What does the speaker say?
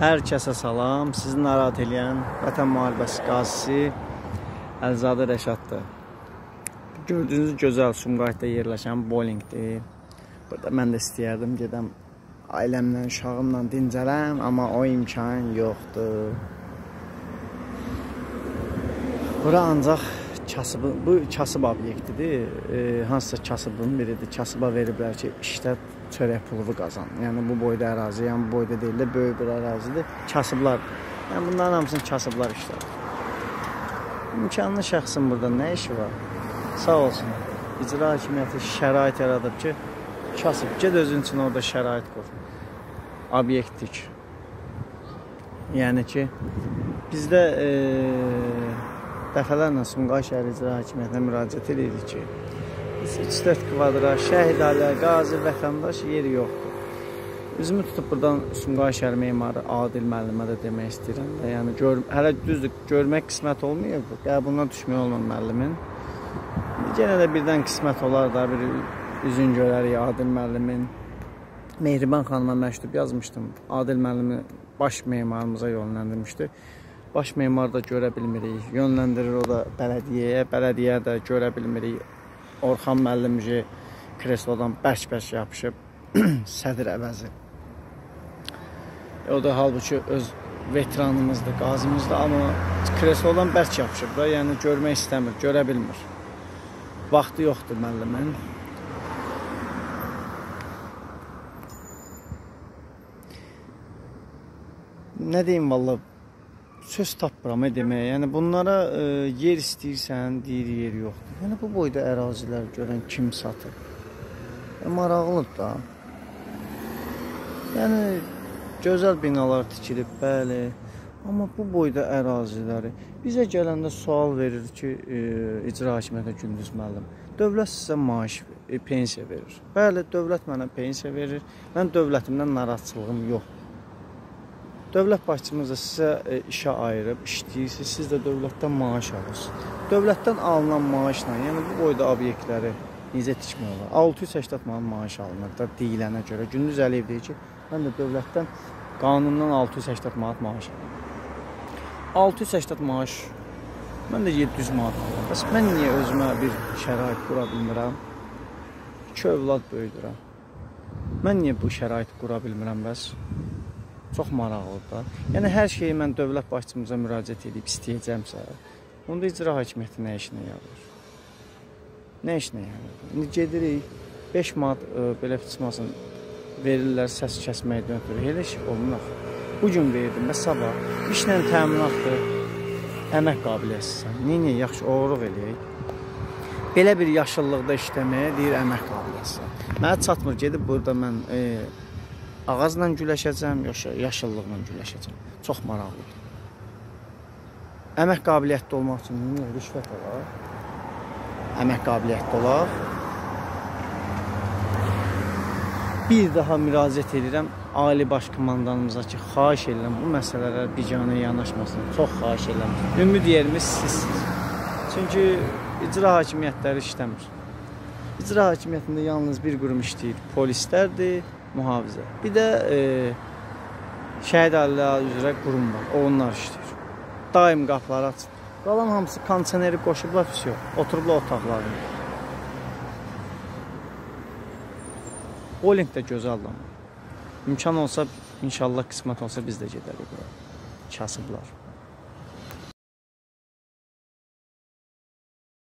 Hər kəsə salam. Sizi narahat edən Vətən müharibəsi qazisi Əlizadə Rəşaddır. Gördüyünüz gözəl Sumqayıtda yerləşən bowlingdir. Burada mən də istəyərdim gedəm ailəmlə, uşağımla dincələm, amma o imkan yoxdur. Bura ancaq kasıb bu kasıb obyektidir. E, hansısa kasıbın biridir. Kasıba veriblər ki, işdə çörək pulu qazan. Yəni bu boyda ərazi, yəni bu boyda deyil də böyük bir ərazidir. Kasıblar. Yəni bunların hamısını kasıblar işlədir. İmkanlı şəxsin burada nə işi var? Sağ olsun. İcra hakimiyyəti şərait yaradıb ki, kasıb ged özün üçün orada şərait qur. Obyekt tik. Yəni ki, bizdə eee dəfələrlə Sumqayıt şəhər icra hakimiyyətinə müraciət edirik ki, 3-4 kvadrat şəhid ailə, qazi, vətəndaş yeri yoxdur. Üzümü tutub buradan Sumqayıt şəhər memarı Adil müəllimə də demək istəyirəm də. Yəni gör, hələ düzdür, görmək qismət olmayıb. Qəbulundan düşmək olmur müəllimin. Yenə də birdən qismət olar da bir üzün görərik Adil müəllimin. Mehriban xanıma məktub yazmışdım. Adil müəllimi baş memarımıza yönləndirmişdi baş memar da görə bilmirik. Yönləndirir o da bələdiyyəyə, bələdiyyə də görə bilmirik. Orxan müəllimci kreslodan bərk-bərk yapışıb sədr əvəzi. O da halbuki öz veteranımızdır, qazımızdır, amma kreslodan bərk yapışıb da, yəni görmək istəmir, görə bilmir. Vaxtı yoxdur müəllimin. Nə deyim valla söz tapmıram deməyə. Yəni bunlara e, yer istəyirsən, deyir yer yoxdur. Yəni bu boyda ərazilər görən kim satır? E, maraqlıdır da. Yəni gözəl binalar tikilib, bəli. Amma bu boyda əraziləri bizə gələndə sual verir ki, e, icra hakimiyyətinə gündüz müəllim, dövlət sizə maaş, e, pensiya verir. Bəli, dövlət mənə pensiya verir. Mən dövlətimdən narahatçılığım yoxdur. Dövlət başçımız da sizə e, işə ayırıb işləyirsiniz, siz də dövlətdən maaş alırsınız. Dövlətdən alınan maaşla, yəni bu boyda obyektləri necə tikmək olar? 680 manat maaş alınır da deyilənə görə. Gündüz Əliyev deyir ki, mən də dövlətdən qanundan 680 manat maaş alıram. 680 maaş mən də 700 manat alıram. Bəs mən niyə özümə bir şərait qura bilmirəm? İki övlad böyüdürəm. Mən niyə bu şəraiti qura bilmirəm bəs? Çox maraqlıdır da. Yəni hər şeyi mən dövlət başçımıza müraciət edib istəyəcəmsə, onda icra hakimiyyəti nə işinə yarayır? Nə işinə yarayır? İndi gedirik 5 manat ə, e, belə çıxmasın verirlər səs kəsməkdən ötürü. Elə iş olmur. Bu gün verdim və sabah işlə təminatdır. Əmək qabiliyyətsizsən. Niyə yaxşı oğurluq eləyək? Belə bir yaşıllıqda işləməyə deyir əmək qabiliyyətsizsən. Mənə çatmır gedib burada mən e, ağacla güləşəcəm, yoxsa yaşıllıqla güləşəcəm. Çox maraqlıdır. Əmək qabiliyyətli olmaq üçün nə rüşvət olar? Əmək qabiliyyətli olar. Bir daha müraciət edirəm Ali Baş Komandanımıza ki, xahiş edirəm bu məsələlər biganə yanaşmasın. Çox xahiş edirəm. Ümid yerimiz sizsiniz. Çünki icra hakimiyyətləri işləmir. İcra hakimiyyətində yalnız bir qurum işləyir. Polislərdir, mühafizə. Bir də e, şəhid ailələri üzrə qurum var. Onlar işləyir. Daim qapıları açıq. Qalan hamısı kondisioneri qoşublar, vəsiyo. Oturublar otaqlarında. Bowling də gözəldir amma. İmkan olsa, inşallah qismət olsa biz də gedərik bura. Kasıblar.